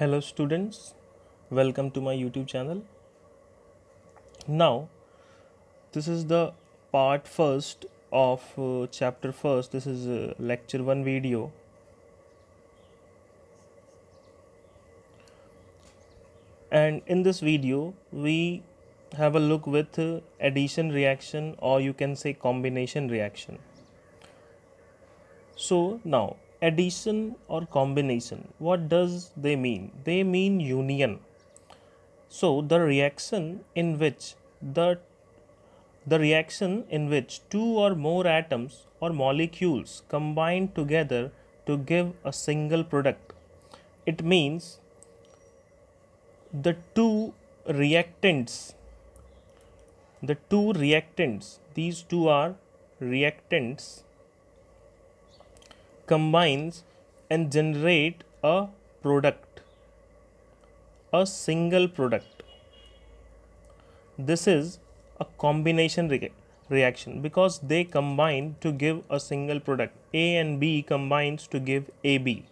hello students welcome to my youtube channel. Now this is the part first of uh, chapter first. This is uh, lecture 1 video. And in this video we have a look with uh, addition reaction or you can say combination reaction. So now addition or combination what does they mean? They mean union. So the reaction in which the the reaction in which two or more atoms or molecules combine together to give a single product. It means the two reactants the two reactants these two are reactants combines and generate a product a single product. This is a combination re- reaction because they combine to give a single product. A and b combines to give ab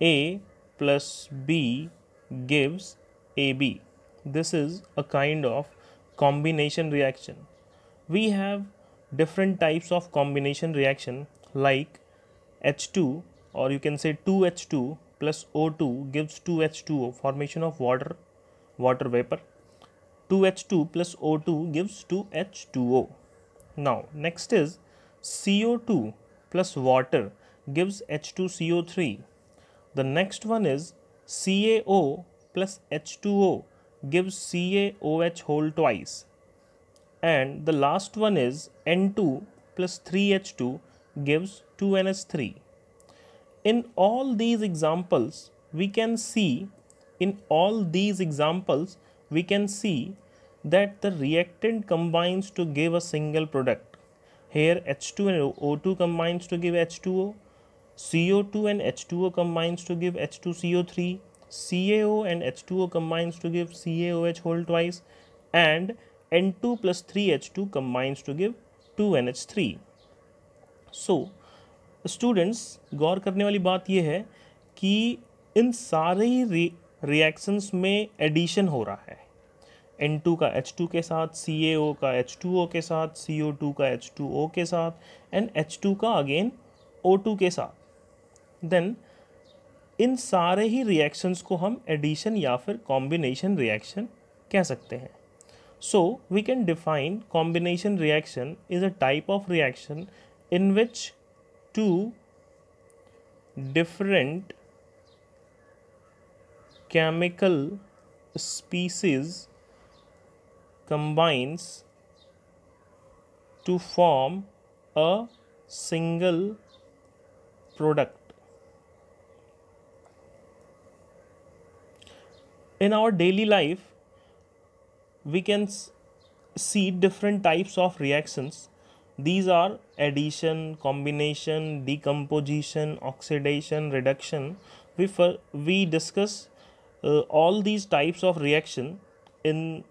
a plus b gives ab this is a kind of combination reaction. We have different types of combination reaction like H2 or you can say 2H2 plus O2 gives 2H2O formation of water water vapor. 2H2 plus O2 gives 2H2O now next is CO2 plus water gives H2CO3 the next one is CaO plus H2O gives CaOH whole twice. And the last one is N2 plus 3H2 gives 2NH3. In all these examples, we can see, in all these examples, we can see that the reactant combines to give a single product. Here H2 and O2 combines to give H2O, CO2 and H2O combines to give H2CO3, CaO and H2O combines to give CaOH whole twice and N2 plus 3H2 combines to give 2NH3. So students गौर करने वाली बात यह है कि इन सारे ही reactions में addition हो रहा है। N2 का H2 के साथ CaO का H2O के साथ CO2 का H2O के साथ एंड H2 का अगेन O2 के साथ। देन इन सारे ही रिएक्शंस को हम एडिशन या फिर कॉम्बिनेशन रिएक्शन कह सकते हैं। So we can define combination reaction is a type of reaction in which two different chemical species combines to form a single product. In our daily life, we can see different types of reactions these are addition combination decomposition oxidation reduction we for, we discuss uh, all these types of reaction in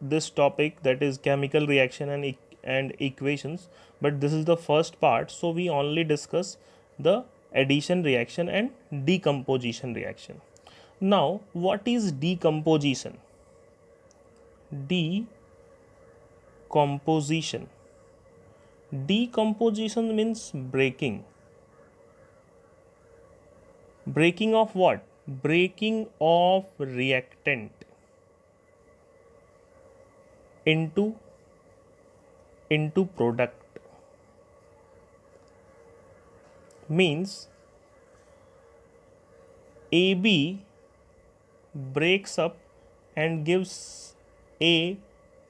this topic that is chemical reaction and e and equations but this is the first part so we only discuss the addition reaction and decomposition reaction now, what is decomposition? Decomposition. Decomposition means breaking. Breaking of what? Breaking of reactant into into product means AB breaks up and gives A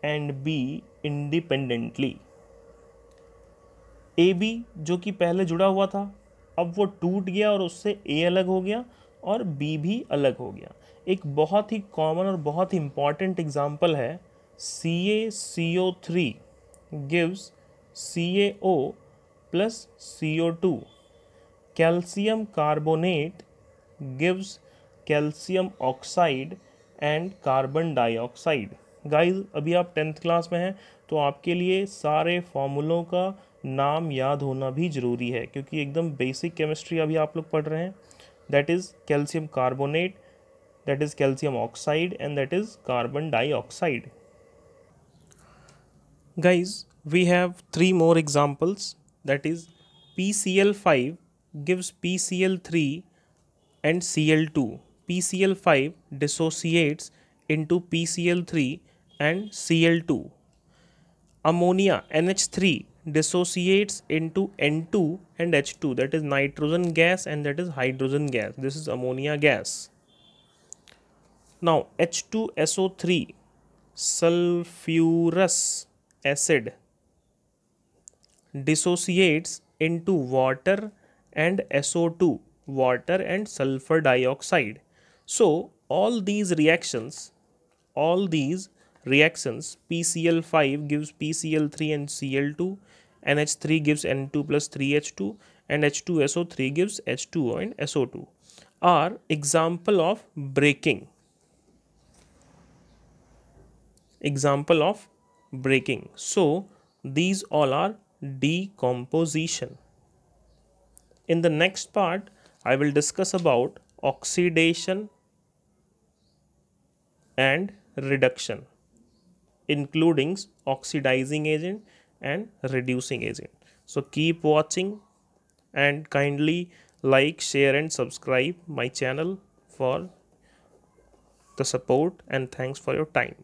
and B independently. A B जो कि पहले जुड़ा हुआ था, अब वो टूट गया और उससे ए अलग हो गया और बी भी अलग हो गया। एक बहुत ही कॉमन और बहुत ही इंपॉर्टेंट एग्ज़ाम्पल है C A C O three gives C A O plus C O two calcium carbonate gives calcium oxide and carbon dioxide guys अभी आप टेंथ क्लास में हैं तो आपके लिए सारे फॉर्मूलों का नाम याद होना भी ज़रूरी है, क्योंकि एकदम बेसिक केमिस्ट्री अभी आप लोग पढ़ रहे हैं। That is calcium carbonate that is calcium oxide and that is carbon dioxide guys we have three more examples that is P C L five gives P C L three and C L two P C L five dissociates into P C L three and C L two ammonia N H three dissociates into N2 and H2 that is nitrogen gas and that is hydrogen gas. This is ammonia gas. Now H2SO3 sulfurous acid dissociates into water and SO2 water and sulfur dioxide. So all these reactions all these reactions PCl5 gives PCl3 and Cl2 NH3 gives N2 plus 3H2 and H2SO3 gives H2O and SO2 are example of breaking. Example of breaking. So these all are decomposition. In the next part i will discuss about oxidation and reduction including oxidizing agent and reducing agent. So keep watching and kindly like share and subscribe my channel for the support and thanks for your time